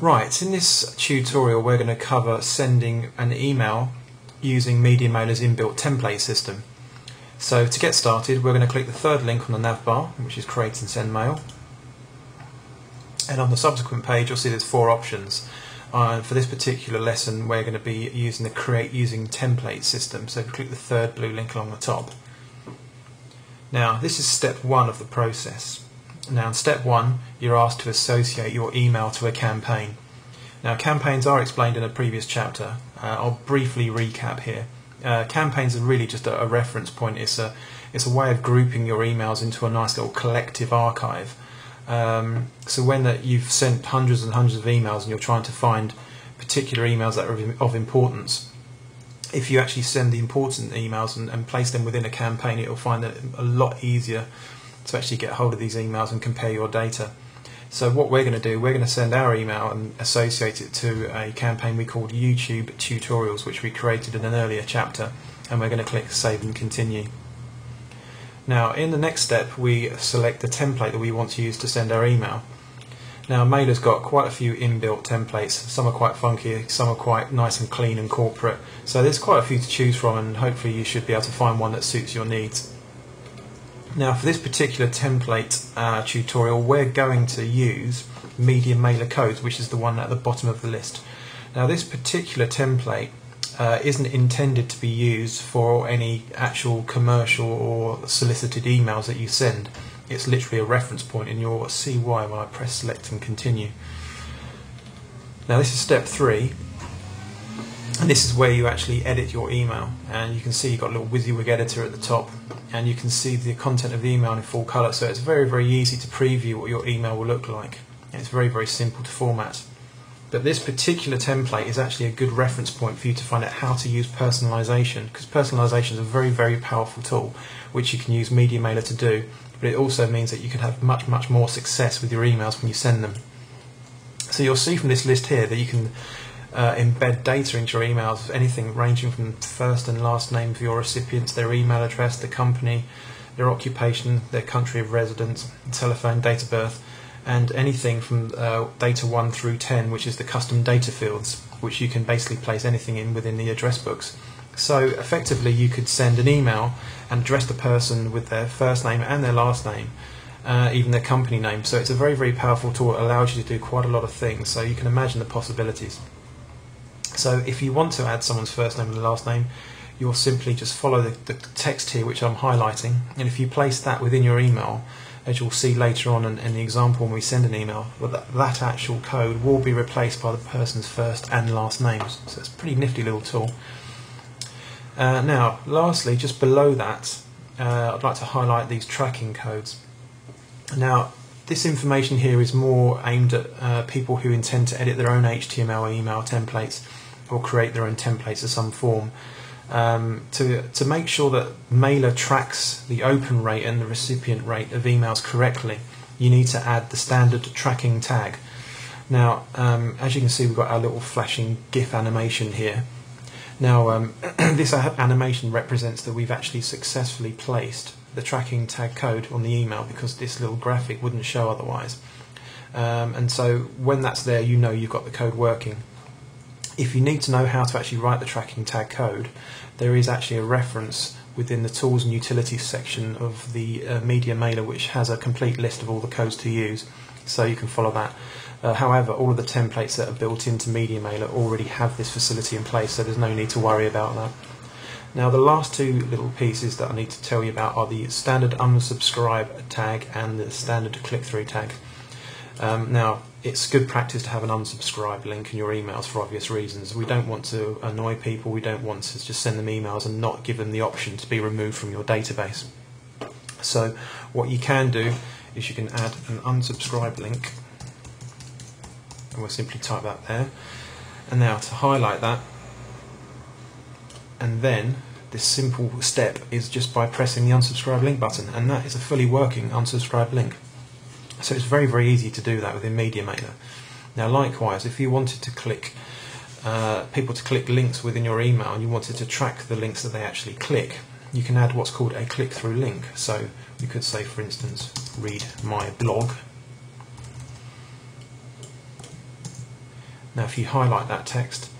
Right, in this tutorial we're going to cover sending an email using MediaMailer's inbuilt template system. So to get started we're going to click the third link on the nav bar which is create and send mail and on the subsequent page you'll see there's four options. Uh, for this particular lesson we're going to be using the create using template system so click the third blue link along the top. Now this is step one of the process. Now in step one, you're asked to associate your email to a campaign. Now campaigns are explained in a previous chapter. Uh, I'll briefly recap here. Uh, campaigns are really just a, a, reference point. It's a, it's a way of grouping your emails into a nice little collective archive. Um, so when that you've sent hundreds and hundreds of emails and you're trying to find particular emails that are of importance, if you actually send the important emails and, and place them within a campaign, it'll find it a lot easier to actually get hold of these emails and compare your data. So what we're going to do, we're going to send our email and associate it to a campaign we called YouTube Tutorials, which we created in an earlier chapter, and we're going to click Save and Continue. Now, in the next step, we select the template that we want to use to send our email. Now, Mailer's got quite a few inbuilt templates. Some are quite funky, some are quite nice and clean and corporate. So there's quite a few to choose from, and hopefully you should be able to find one that suits your needs. Now for this particular template uh, tutorial we're going to use Media Mailer codes which is the one at the bottom of the list. Now this particular template uh, isn't intended to be used for any actual commercial or solicited emails that you send. It's literally a reference point and you'll see why when I press select and continue. Now this is step three this is where you actually edit your email. And you can see you've got a little WYSIWYG editor at the top. And you can see the content of the email in full colour so it's very very easy to preview what your email will look like. And it's very very simple to format. But this particular template is actually a good reference point for you to find out how to use personalization because personalization is a very very powerful tool which you can use media mailer to do. But it also means that you can have much much more success with your emails when you send them. So you'll see from this list here that you can uh, embed data into your emails, anything ranging from first and last name of your recipients, their email address, the company, their occupation, their country of residence, telephone, date of birth, and anything from uh, data 1 through 10, which is the custom data fields, which you can basically place anything in within the address books. So effectively, you could send an email and address the person with their first name and their last name. Uh, even their company name. So it's a very, very powerful tool. It allows you to do quite a lot of things. So you can imagine the possibilities. So if you want to add someone's first name and last name, you'll simply just follow the, the, text here which I'm highlighting. And if you place that within your email as you'll see later on in, in the example when we send an email well, that, that, actual code will be replaced by the person's first and last names. So it's a pretty nifty little tool. Uh, now lastly just below that uh, I'd like to highlight these tracking codes. Now this information here is more aimed at uh, people who intend to edit their own HTML email templates or create their own templates of some form. Um, to, to make sure that Mailer tracks the open rate and the recipient rate of emails correctly, you need to add the standard tracking tag. Now, um, as you can see, we've got our little flashing GIF animation here. Now, um, this animation represents that we've actually successfully placed the tracking tag code on the email because this little graphic wouldn't show otherwise. Um, and so when that's there, you know you've got the code working. If you need to know how to actually write the tracking tag code, there is actually a reference within the tools and utilities section of the uh, MediaMailer which has a complete list of all the codes to use so you can follow that. Uh, however, all of the templates that are built into media mailer already have this facility in place so there's no need to worry about that. Now the last two little pieces that I need to tell you about are the standard unsubscribe tag and the standard click-through tag. Um, now it's good practice to have an unsubscribe link in your emails for obvious reasons. We don't want to annoy people, we don't want to just send them emails and not give them the option to be removed from your database. So what you can do is you can add an unsubscribe link and we'll simply type that there. And now to highlight that and then this simple step is just by pressing the unsubscribe link button and that is a fully working unsubscribe link. So it's very, very easy to do that within MediaMailer. Now likewise, if you wanted to click uh, people to click links within your email and you wanted to track the links that they actually click, you can add what's called a click-through link. So you could say, for instance, read my blog. Now if you highlight that text,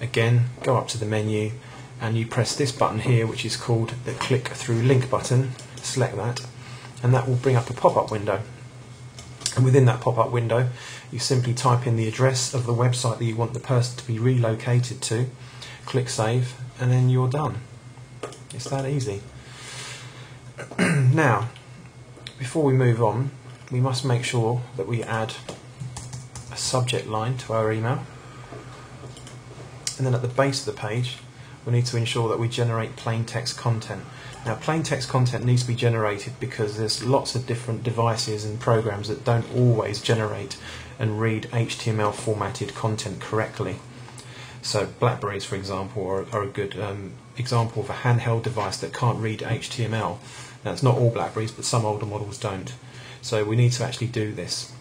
again go up to the menu and you press this button here which is called the click through link button, select that and that will bring up a pop-up window. And within that pop-up window you simply type in the address of the website that you want the person to be relocated to, click save and then you're done. It's that easy. now, before we move on, we must make sure that we add a subject line to our email. And then at the base of the page, we need to ensure that we generate plain text content. Now, plain text content needs to be generated because there's lots of different devices and programs that don't always generate and read HTML formatted content correctly. So Blackberries, for example, are, are a good um, example of a handheld device that can't read HTML. Now, it's not all Blackberries, but some older models don't. So we need to actually do this.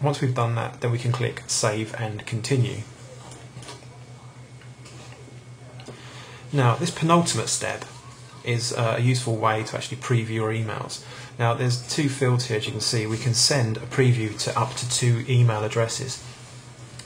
Once we've done that, then we can click Save and Continue. Now, this penultimate step is uh, a useful way to actually preview your emails. Now, there's two fields here, as you can see. We can send a preview to up to two email addresses.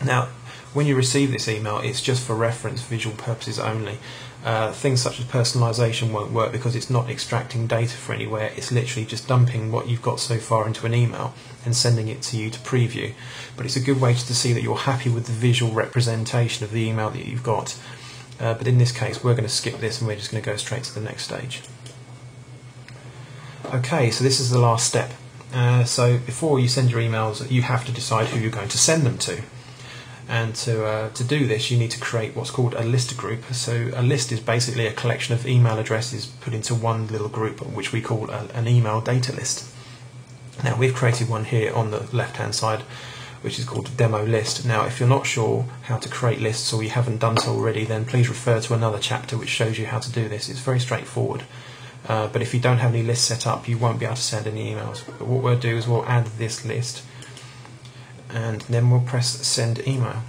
Now, when you receive this email, it's just for reference, visual purposes only. Uh, things such as personalization won't work because it's not extracting data from anywhere. It's literally just dumping what you've got so far into an email and sending it to you to preview. But it's a good way to see that you're happy with the visual representation of the email that you've got. Uh, but in this case, we're going to skip this and we're just going to go straight to the next stage. Okay, so this is the last step. Uh, so before you send your emails, you have to decide who you're going to send them to. And to, uh, to do this, you need to create what's called a list group. So a list is basically a collection of email addresses put into one little group, which we call a, an email data list. Now we've created one here on the left-hand side, which is called demo list. Now, if you're not sure how to create lists or you haven't done so already, then please refer to another chapter which shows you how to do this. It's very straightforward. Uh, but if you don't have any lists set up, you won't be able to send any emails. But what we'll do is we'll add this list and then we'll press send email.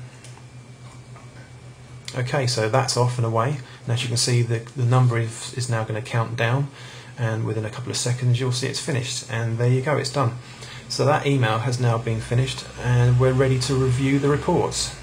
Okay, so that's off and away. And as you can see, the, the number is, is now going to count down and within a couple of seconds you'll see it's finished. And there you go, it's done. So that email has now been finished and we're ready to review the reports.